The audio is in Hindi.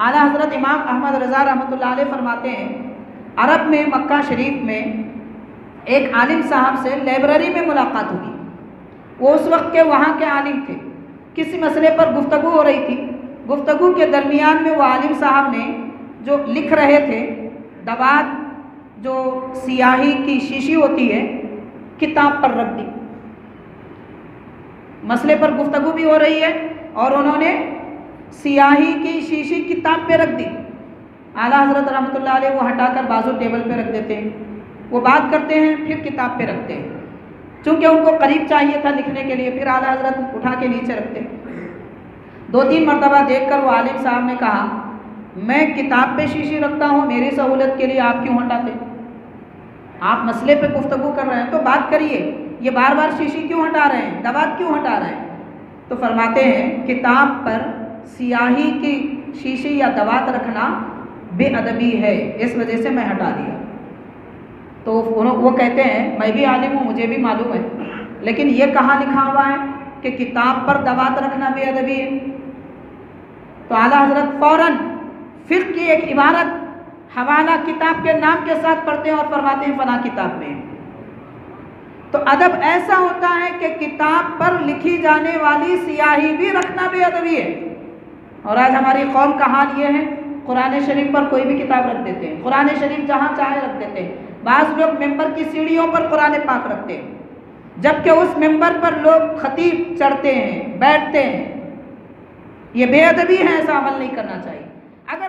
आला हज़रत इमाम अहमद रज़ा रहमत फरमाते हैं, अरब में, मक्का शरीफ में एक आलिम साहब से लाइब्रेरी में मुलाकात हुई। वो उस वक्त के वहाँ के आलिम थे। किसी मसले पर गुफ्तगु हो रही थी। गुफ्तगु के दरमियान में वो आलिम साहब ने जो लिख रहे थे, दवात जो सियाही की शीशी होती है, किताब पर रख दी। मसले पर गुफ्तगु भी हो रही है और उन्होंने सियाही की शीशी किताब पे रख दी। आला हज़रत रहमत वो हटाकर बाजू टेबल पे रख देते हैं। वो बात करते हैं, फिर किताब पे रखते हैं। चूँकि उनको करीब चाहिए था लिखने के लिए, फिर आला हज़रत उठा के नीचे रखते हैं। दो तीन मरतबा देख कर वो आलिम साहब ने कहा, मैं किताब पे शीशी रखता हूँ, मेरी सहूलत के लिए आप क्यों हटाते? आप मसले पे गुफ्तगु कर रहे हैं तो बात करिए। ये बार बार शीशी क्यों हटा रहे हैं? दवात क्यों हटा रहे हैं? तो फरमाते हैं, किताब पर सियाही की शीशी या दवात रखना बेअदबी है। इस वजह से मैं हटा दिया। तो वो कहते हैं, मैं भी आलिम हूँ, मुझे भी मालूम है। लेकिन ये कहाँ लिखा हुआ है कि किताब पर दवात रखना बेअदबी है? तो आला हज़रत फ़ौरन फिर की एक इबारत हवाला किताब के नाम के साथ पढ़ते हैं और फरमाते हैं, फला किताब में। तो अदब ऐसा होता है कि किताब पर लिखी जाने वाली सियाही भी रखना बेअदबी है। और आज हमारी कौम का हाल ये है, कुरान शरीफ पर कोई भी किताब रख देते हैं। कुरान शरीफ जहाँ चाहे रख देते हैं। बाज़ लोग मेंबर की सीढ़ियों पर कुरान पाक रखते हैं। जबकि उस मेंबर पर लोग खतीब चढ़ते हैं, बैठते हैं। ये बेअदबी है, ऐसा अमल नहीं करना चाहिए। अगर